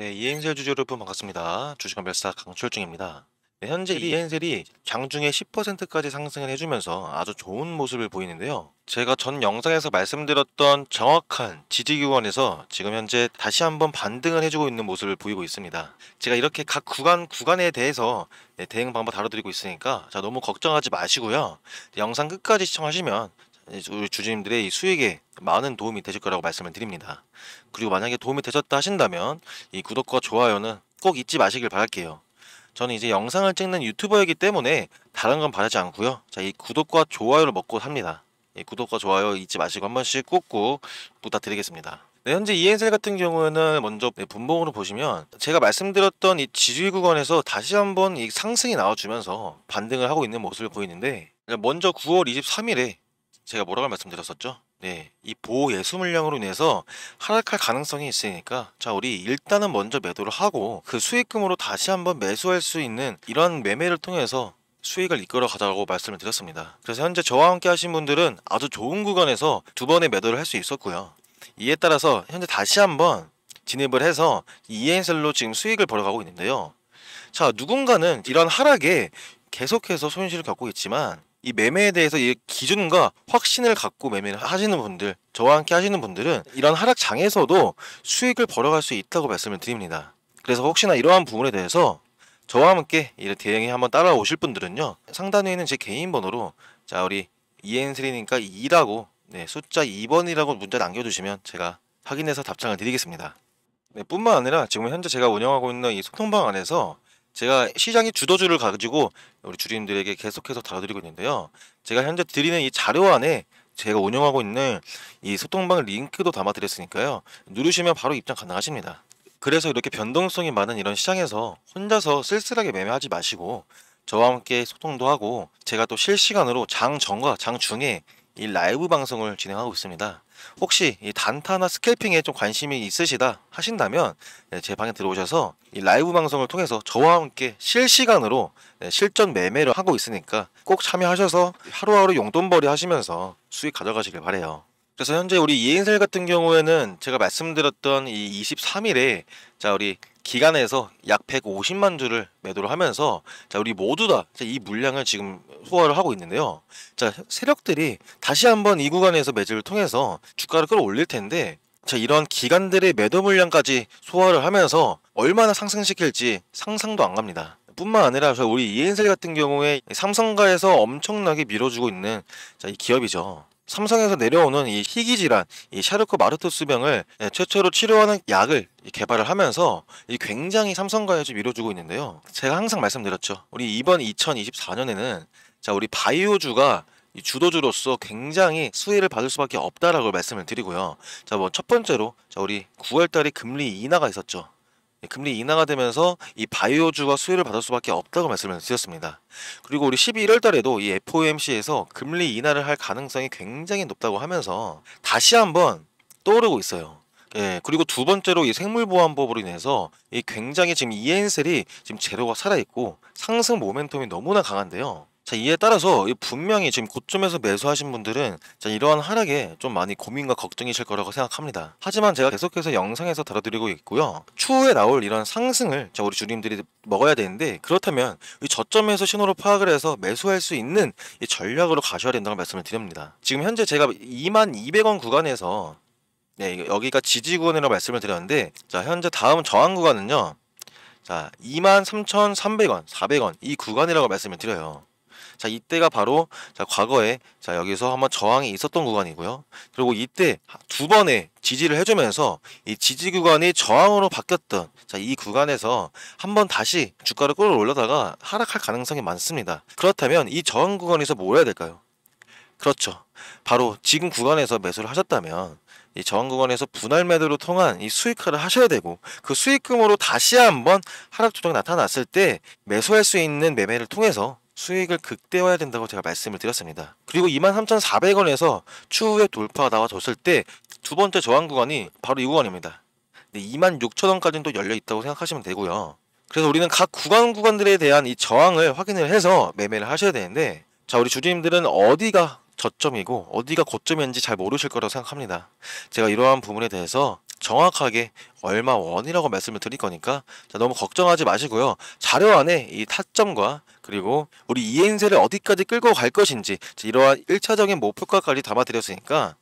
네, 이엔셀 주주 여러분 반갑습니다. 주식건별사 강철중입니다. 네, 현재 이엔셀이 장중에 10%까지 상승을 해주면서 아주 좋은 모습을 보이는데요. 제가 전 영상에서 말씀드렸던 정확한 지지기관에서 지금 현재 다시 한번 반등을 해주고 있는 모습을 보이고 있습니다. 제가 이렇게 각 구간 구간에 대해서 네, 대응 방법 다뤄드리고 있으니까 자 너무 걱정하지 마시고요. 영상 끝까지 시청하시면 우리 주주님들의 이 수익에 많은 도움이 되실 거라고 말씀을 드립니다. 그리고 만약에 도움이 되셨다 하신다면 이 구독과 좋아요는 꼭 잊지 마시길 바랄게요. 저는 이제 영상을 찍는 유튜버이기 때문에 다른 건 바라지 않고요. 자, 이 구독과 좋아요를 먹고 삽니다. 이 구독과 좋아요 잊지 마시고 한 번씩 꾹꾹 부탁드리겠습니다. 네, 현재 이엔셀 같은 경우에는 먼저 네, 분봉으로 보시면 제가 말씀드렸던 이 지지 구간에서 다시 한번 이 상승이 나와주면서 반등을 하고 있는 모습을 보이는데 먼저 9월 23일에 제가 뭐라고 말씀드렸었죠? 네, 이 보호 예수 물량으로 인해서 하락할 가능성이 있으니까 자 우리 일단은 먼저 매도를 하고 그 수익금으로 다시 한번 매수할 수 있는 이런 매매를 통해서 수익을 이끌어 가자고 말씀을 드렸습니다. 그래서 현재 저와 함께 하신 분들은 아주 좋은 구간에서 두 번의 매도를 할 수 있었고요. 이에 따라서 현재 다시 한번 진입을 해서 이엔셀로 지금 수익을 벌어가고 있는데요. 자 누군가는 이런 하락에 계속해서 손실을 겪고 있지만 이 매매에 대해서 이 기준과 확신을 갖고 매매를 하시는 분들, 저와 함께 하시는 분들은 이런 하락장에서도 수익을 벌어갈 수 있다고 말씀을 드립니다. 그래서 혹시나 이러한 부분에 대해서 저와 함께 이 대응에 한번 따라오실 분들은요. 상단에 있는 제 개인 번호로 자 우리 이엔스리니까 2라고 네, 숫자 2번이라고 문자 남겨주시면 제가 확인해서 답장을 드리겠습니다. 네, 뿐만 아니라 지금 현재 제가 운영하고 있는 이 소통방 안에서 제가 시장의 주도주를 가지고 우리 주님들에게 계속해서 다뤄드리고 있는데요. 제가 현재 드리는 이 자료 안에 제가 운영하고 있는 이 소통방 링크도 담아드렸으니까요. 누르시면 바로 입장 가능하십니다. 그래서 이렇게 변동성이 많은 이런 시장에서 혼자서 쓸쓸하게 매매하지 마시고 저와 함께 소통도 하고 제가 또 실시간으로 장 전과 장 중에 이 라이브 방송을 진행하고 있습니다. 혹시 이 단타나 스캘핑에 좀 관심이 있으시다 하신다면 네, 제 방에 들어오셔서 이 라이브 방송을 통해서 저와 함께 실시간으로 네, 실전 매매를 하고 있으니까 꼭 참여하셔서 하루하루 용돈벌이 하시면서 수익 가져가시길 바래요. 그래서 현재 우리 이인셀 같은 경우에는 제가 말씀드렸던 이 23일에 자 우리 기간에서 약 150만 주를 매도를 하면서 자 우리 모두 다 이 물량을 지금 소화를 하고 있는데요. 자 세력들이 다시 한번 이 구간에서 매집을 통해서 주가를 끌어올릴 텐데 자 이런 기관들의 매도 물량까지 소화를 하면서 얼마나 상승시킬지 상상도 안 갑니다. 뿐만 아니라 우리 이엔셀 같은 경우에 삼성가에서 엄청나게 밀어주고 있는 자, 이 기업이죠. 삼성에서 내려오는 이 희귀 질환, 이 샤르코 마르토스병을 예, 최초로 치료하는 약을 개발을 하면서 이 굉장히 삼성가에서 밀어주고 있는데요. 제가 항상 말씀드렸죠. 우리 이번 2024년에는 자 우리 바이오주가 주도주로서 굉장히 수혜를 받을 수밖에 없다라고 말씀을 드리고요. 자, 뭐 첫 번째로 자 우리 9월 달에 금리 인하가 있었죠. 예, 금리 인하가 되면서 이 바이오주가 수혜를 받을 수밖에 없다고 말씀을 드렸습니다. 그리고 우리 11월 달에도 이 FOMC에서 금리 인하를 할 가능성이 굉장히 높다고 하면서 다시 한번 떠오르고 있어요. 예, 그리고 두 번째로 이 생물보안법으로 인해서 이 굉장히 지금 이엔셀이 지금 재료가 살아있고 상승 모멘텀이 너무나 강한데요. 자, 이에 따라서 분명히 지금 고점에서 매수하신 분들은 자, 이러한 하락에 좀 많이 고민과 걱정이실 거라고 생각합니다. 하지만 제가 계속해서 영상에서 다뤄드리고 있고요. 추후에 나올 이런 상승을 자, 우리 주님들이 먹어야 되는데 그렇다면 이 저점에서 신호를 파악을 해서 매수할 수 있는 이 전략으로 가셔야 된다고 말씀을 드립니다. 지금 현재 제가 2만 200원 구간에서 네, 여기가 지지 구간이라고 말씀을 드렸는데 자, 현재 다음 저항 구간은요. 자, 23,300원, 400원 이 구간이라고 말씀을 드려요. 자 이때가 바로 자 과거에 자 여기서 한번 저항이 있었던 구간이고요. 그리고 이때 두 번의 지지를 해주면서 이 지지 구간이 저항으로 바뀌었던 자 이 구간에서 한번 다시 주가를 끌어올려다가 하락할 가능성이 많습니다. 그렇다면 이 저항 구간에서 뭐 해야 될까요? 그렇죠. 바로 지금 구간에서 매수를 하셨다면 이 저항 구간에서 분할 매도를 통한 이 수익화를 하셔야 되고 그 수익금으로 다시 한번 하락 조정이 나타났을 때 매수할 수 있는 매매를 통해서 수익을 극대화해야 된다고 제가 말씀을 드렸습니다. 그리고 23,400원에서 추후에 돌파가 나와줬을 때 두 번째 저항 구간이 바로 이 구간입니다. 26,000원까지는 또 열려 있다고 생각하시면 되고요. 그래서 우리는 각 구간 구간들에 대한 이 저항을 확인을 해서 매매를 하셔야 되는데 자 우리 주주님들은 어디가 저점이고 어디가 고점인지 잘 모르실 거라고 생각합니다. 제가 이러한 부분에 대해서 정확하게 얼마 원이라고 말씀을 드릴 거니까 자, 너무 걱정하지 마시고요. 자료 안에 이 타점과 그리고 우리 이행세를 어디까지 끌고 갈 것인지 자, 이러한 1차적인 목표가까지 담아드렸으니까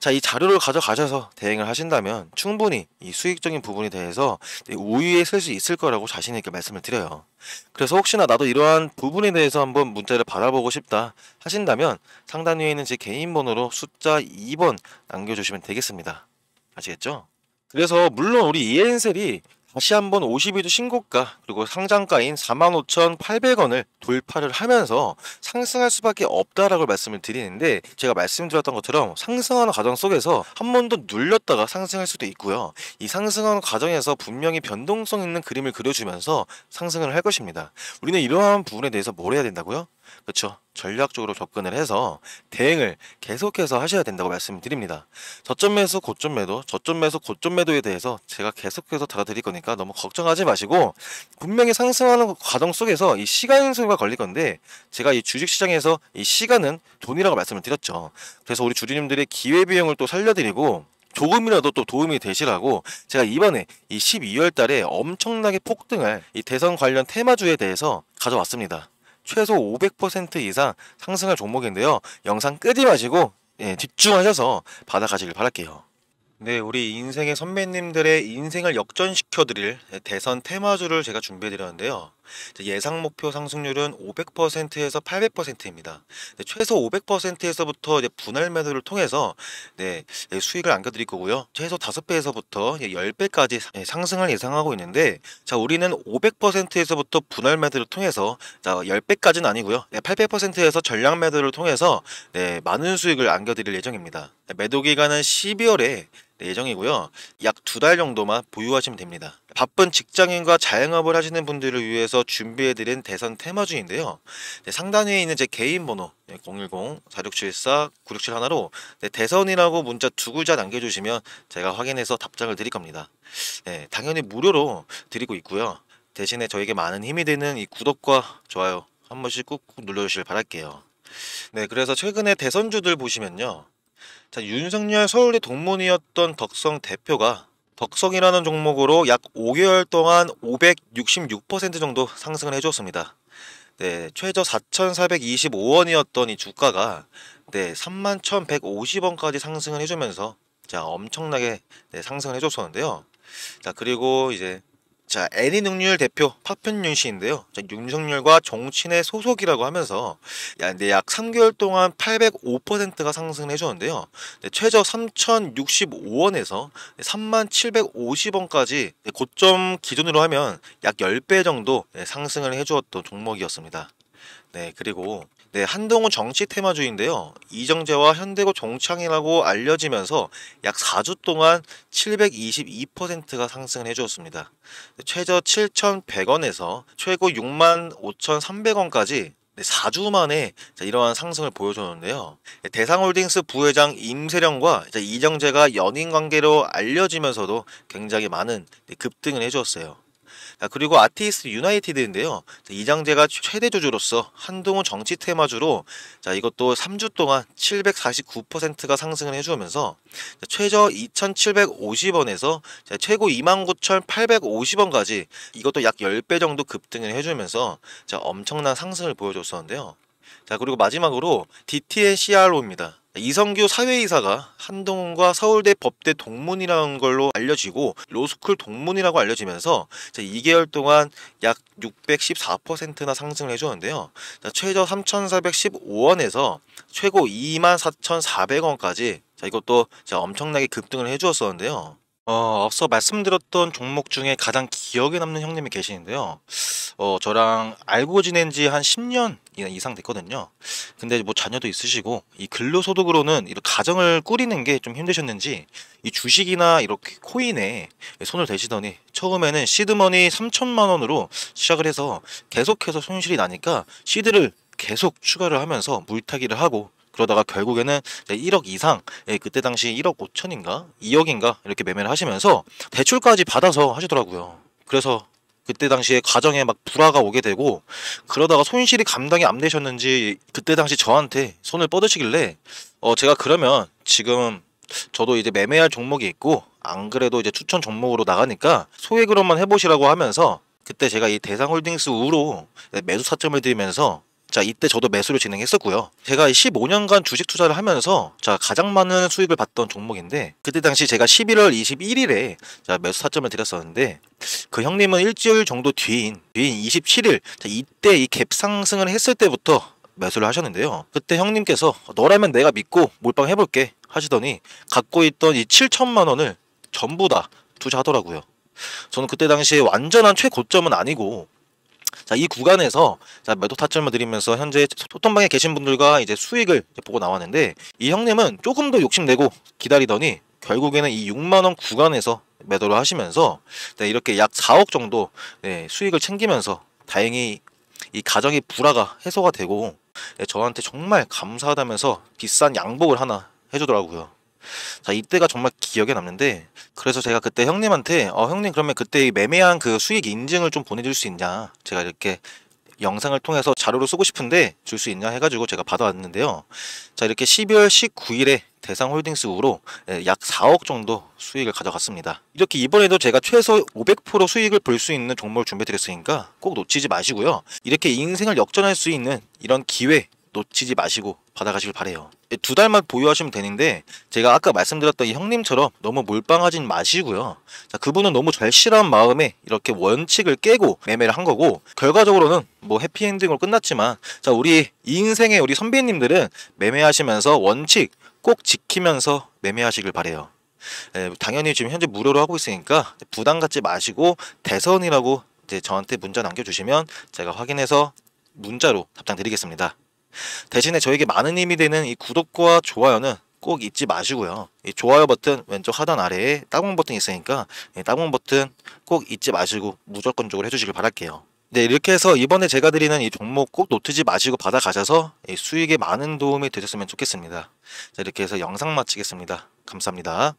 자, 이 자료를 가져가셔서 대행을 하신다면 충분히 이 수익적인 부분에 대해서 우위에 쓸수 있을 거라고 자신 있게 말씀을 드려요. 그래서 혹시나 나도 이러한 부분에 대해서 한번 문자를 받아보고 싶다 하신다면 상단 위에 있는 제 개인 번호로 숫자 2번 남겨주시면 되겠습니다. 아시겠죠? 그래서 물론 우리 이엔셀이 다시 한번 52주 신고가 그리고 상장가인 45,800원을 돌파를 하면서 상승할 수밖에 없다라고 말씀을 드리는데 제가 말씀드렸던 것처럼 상승하는 과정 속에서 한 번 더 눌렸다가 상승할 수도 있고요. 이 상승하는 과정에서 분명히 변동성 있는 그림을 그려주면서 상승을 할 것입니다. 우리는 이러한 부분에 대해서 뭘 해야 된다고요? 그렇죠. 전략적으로 접근을 해서 대응을 계속해서 하셔야 된다고 말씀드립니다. 저점 매수, 고점 매도, 저점 매수, 고점 매도에 대해서 제가 계속해서 달아드릴 거니까 너무 걱정하지 마시고 분명히 상승하는 과정 속에서 이 시간 소요가 걸릴 건데 제가 이 주식시장에서 이 시간은 돈이라고 말씀을 드렸죠. 그래서 우리 주주님들의 기회비용을 또 살려드리고 조금이라도 또 도움이 되시라고 제가 이번에 이 12월 달에 엄청나게 폭등할 이 대선 관련 테마주에 대해서 가져왔습니다. 최소 500% 이상 상승할 종목인데요. 영상 끄지 마시고 예, 집중하셔서 받아가시길 바랄게요. 네, 우리 인생의 선배님들의 인생을 역전시켜드릴 대선 테마주를 제가 준비해드렸는데요. 예상 목표 상승률은 500%에서 800%입니다. 최소 500%에서부터 분할 매도를 통해서 네, 수익을 안겨드릴 거고요. 최소 5배에서부터 10배까지 상승을 예상하고 있는데 자 우리는 500%에서부터 분할 매도를 통해서 자 10배까지는 아니고요. 800%에서 전량 매도를 통해서 네, 많은 수익을 안겨드릴 예정입니다. 매도 기간은 12월에 예정이고요. 약 두 달 정도만 보유하시면 됩니다. 바쁜 직장인과 자영업을 하시는 분들을 위해서 준비해드린 대선 테마주인데요. 네, 상단에 있는 제 개인 번호 010-4674-9671 하나로 네, 대선이라고 문자 두 글자 남겨주시면 제가 확인해서 답장을 드릴 겁니다. 네, 당연히 무료로 드리고 있고요. 대신에 저에게 많은 힘이 되는 이 구독과 좋아요 한 번씩 꾹 눌러주시길 바랄게요. 네, 그래서 최근에 대선주들 보시면요. 자, 윤석열 서울대 동문이었던 덕성 대표가 덕성이라는 종목으로 약 5개월 동안 566% 정도 상승을 해줬습니다. 네, 최저 4,425원이었던 이 주가가 네, 31,150원까지 상승을 해주면서 자 엄청나게 네, 상승을 해줬었는데요. 자 그리고 이제 자, 애니 능률 대표 파편윤 씨인데요. 자, 윤석열과 정친의 소속이라고 하면서 약 3개월 동안 805%가 상승해 줬는데요. 네, 최저 3,065원에서 3750원까지 고점 기준으로 하면 약 10배 정도 네, 상승을 해 주었던 종목이었습니다. 네, 그리고 네, 한동훈 정치 테마주인데요. 이정재와 현대고 종창이라고 알려지면서 약 4주 동안 722%가 상승을 해주었습니다. 최저 7,100원에서 최고 65,300원까지 4주 만에 이러한 상승을 보여줬는데요. 대상홀딩스 부회장 임세령과 이정재가 연인 관계로 알려지면서도 굉장히 많은 급등을 해주었어요. 자, 그리고 아티스트 유나이티드인데요. 이장재가 최대 주주로서 한동훈 정치 테마주로 자, 이것도 3주 동안 749%가 상승을 해주면서 최저 2,750원에서 최고 29,850원까지 이것도 약 10배 정도 급등을 해주면서 자, 엄청난 상승을 보여줬었는데요. 자, 그리고 마지막으로 DTN CRO입니다. 이성규 사회이사가 한동훈과 서울대 법대 동문이라는 걸로 알려지고 로스쿨 동문이라고 알려지면서 2개월 동안 약 614%나 상승을 해주는데요. 최저 3,415원에서 최고 24,400원까지 이것도 엄청나게 급등을 해주었었는데요. 어, 앞서 말씀드렸던 종목 중에 가장 기억에 남는 형님이 계시는데요. 어, 저랑 알고 지낸 지 한 10년 이상 됐거든요. 근데 뭐 자녀도 있으시고, 이 근로소득으로는 이렇게 가정을 꾸리는 게 좀 힘드셨는지, 이 주식이나 이렇게 코인에 손을 대시더니, 처음에는 시드머니 3천만 원으로 시작을 해서 계속해서 손실이 나니까 시드를 계속 추가를 하면서 물타기를 하고 그러다가 결국에는 1억 이상 예, 그때 당시 1억 5천인가 2억인가 이렇게 매매를 하시면서 대출까지 받아서 하시더라고요. 그래서 그때 당시에 가정에 막 불화가 오게 되고 그러다가 손실이 감당이 안 되셨는지 그때 당시 저한테 손을 뻗으시길래 어 제가 그러면 지금 저도 이제 매매할 종목이 있고 안 그래도 이제 추천 종목으로 나가니까 소액으로만 해보시라고 하면서 그때 제가 이 대상홀딩스 우로 매수 타점을 드리면서 자 이때 저도 매수를 진행했었고요. 제가 15년간 주식 투자를 하면서 자 가장 많은 수익을 봤던 종목인데 그때 당시 제가 11월 21일에 자 매수 타점을 드렸었는데 그 형님은 일주일 정도 뒤인 뒤인 27일 자, 이때 이 갭 상승을 했을 때부터 매수를 하셨는데요. 그때 형님께서 너라면 내가 믿고 몰빵 해볼게 하시더니 갖고 있던 이 7천만 원을 전부 다 투자하더라고요. 저는 그때 당시에 완전한 최고점은 아니고 자, 이 구간에서 자, 매도 타점을 드리면서 현재 소통방에 계신 분들과 이제 수익을 이제 보고 나왔는데 이 형님은 조금 더 욕심내고 기다리더니 결국에는 이 6만 원 구간에서 매도를 하시면서 네, 이렇게 약 4억 정도 네, 수익을 챙기면서 다행히 이 가정의 불화가 해소가 되고 네, 저한테 정말 감사하다면서 비싼 양복을 하나 해주더라고요. 자 이때가 정말 기억에 남는데 그래서 제가 그때 형님한테 어 형님 그러면 그때 이 매매한 그 수익 인증을 좀 보내줄 수 있냐? 제가 이렇게 영상을 통해서 자료로 쓰고 싶은데 줄 수 있냐? 해가지고 제가 받아왔는데요. 자 이렇게 12월 19일에 대상홀딩스으로 예, 약 4억 정도 수익을 가져갔습니다. 이렇게 이번에도 제가 최소 500% 수익을 볼 수 있는 종목을 준비해 드렸으니까 꼭 놓치지 마시고요. 이렇게 인생을 역전할 수 있는 이런 기회 놓치지 마시고 받아가시길 바래요. 두 달만 보유하시면 되는데 제가 아까 말씀드렸던 이 형님처럼 너무 몰빵하진 마시고요. 자, 그분은 너무 절실한 마음에 이렇게 원칙을 깨고 매매를 한 거고 결과적으로는 뭐 해피엔딩으로 끝났지만 자 우리 이 인생의 우리 선배님들은 매매하시면서 원칙 꼭 지키면서 매매하시길 바래요. 예, 당연히 지금 현재 무료로 하고 있으니까 부담 갖지 마시고 대선이라고 이제 저한테 문자 남겨주시면 제가 확인해서 문자로 답장 드리겠습니다. 대신에 저에게 많은 힘이 되는 이 구독과 좋아요는 꼭 잊지 마시고요. 이 좋아요 버튼 왼쪽 하단 아래에 따봉 버튼이 있으니까 이 따봉 버튼 꼭 잊지 마시고 무조건적으로 해주시길 바랄게요. 네 이렇게 해서 이번에 제가 드리는 이 종목 꼭 놓치지 마시고 받아가셔서 이 수익에 많은 도움이 되셨으면 좋겠습니다. 자 이렇게 해서 영상 마치겠습니다. 감사합니다.